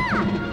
Ah!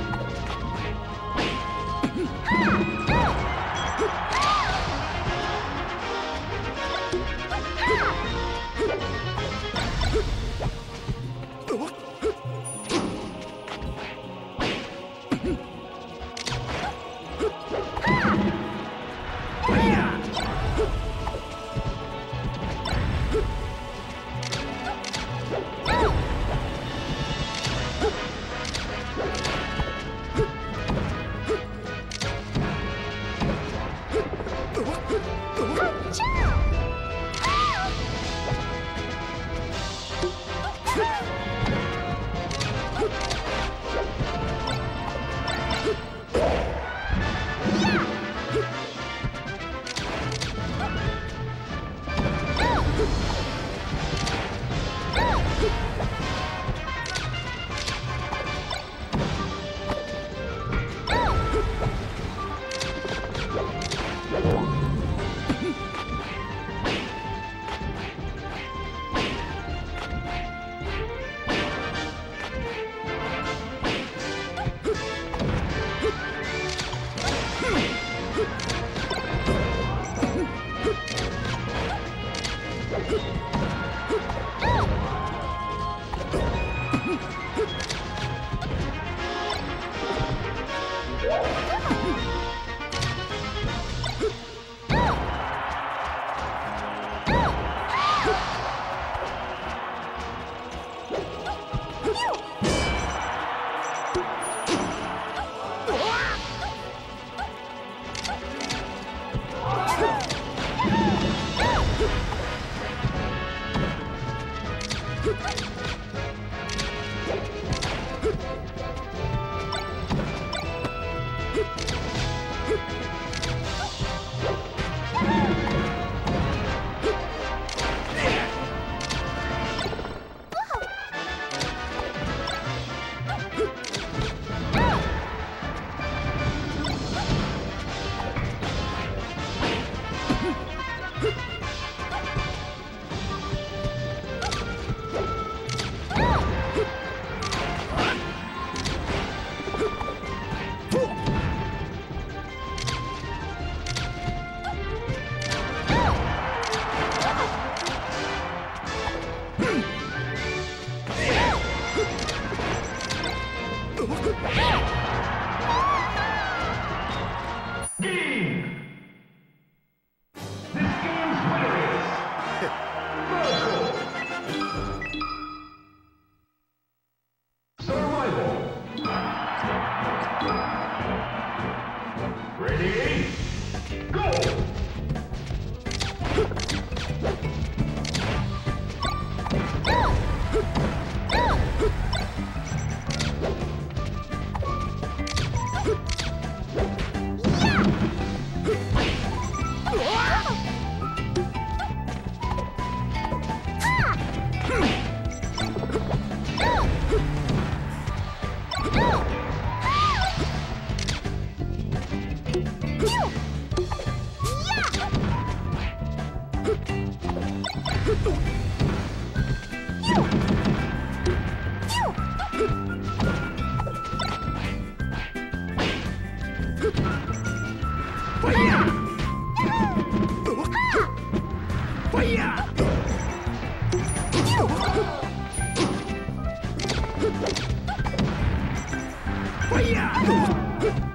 命。Fire!